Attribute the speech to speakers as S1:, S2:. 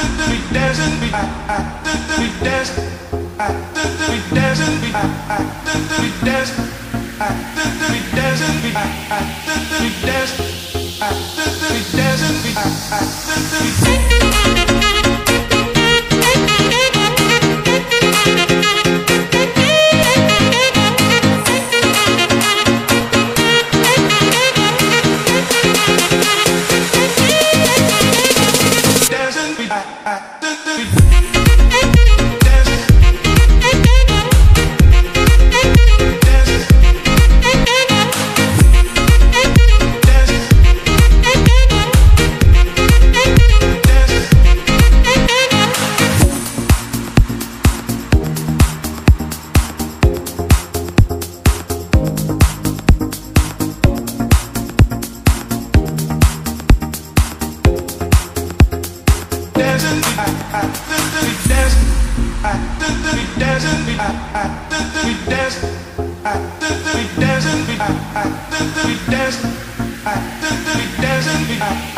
S1: We dance, we dance, we dance, we dance, we dance, we dance. Dancing,